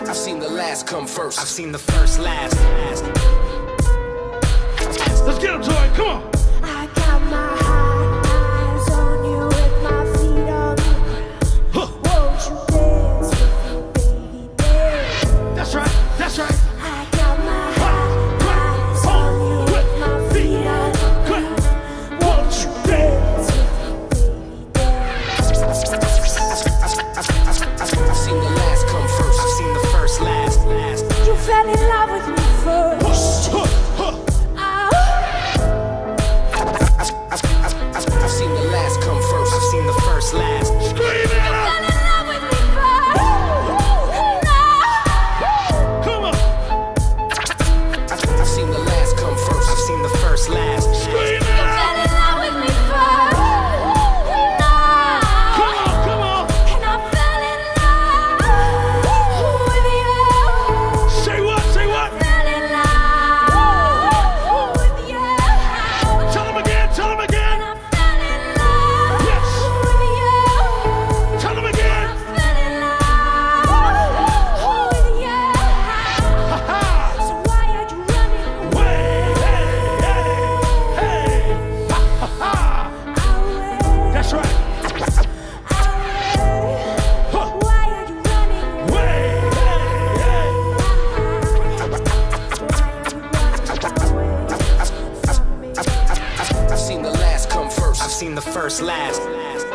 I've seen the last come first. I've seen the first last. last. love with me first. seen the first last.